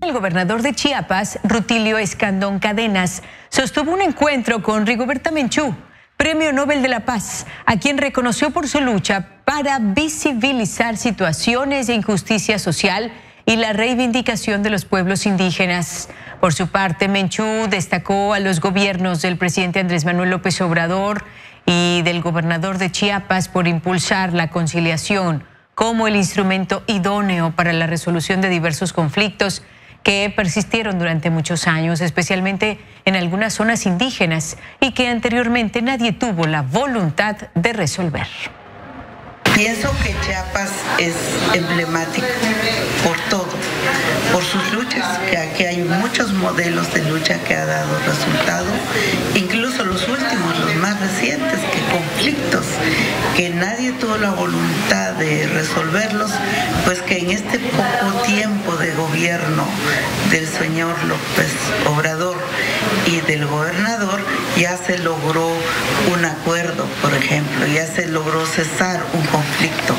El gobernador de Chiapas, Rutilio Escandón Cadenas, sostuvo un encuentro con Rigoberta Menchú, Premio Nobel de la Paz, a quien reconoció por su lucha para visibilizar situaciones de injusticia social y la reivindicación de los pueblos indígenas. Por su parte, Menchú destacó a los gobiernos del presidente Andrés Manuel López Obrador y del gobernador de Chiapas por impulsar la conciliación como el instrumento idóneo para la resolución de diversos conflictos que persistieron durante muchos años, especialmente en algunas zonas indígenas, y que anteriormente nadie tuvo la voluntad de resolver. Pienso que Chiapas es emblemático por todo, por sus luchas, que aquí hay muchos modelos de lucha que ha dado resultado, incluso los últimos, los más recientes, que conflictos, que nadie tuvo la voluntad de resolverlos, pues que en este poco tiempo de gobierno del señor López Obrador y del gobernador ya se logró un acuerdo, por ejemplo, ya se logró cesar un conflicto